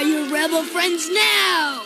Are your rebel friends now!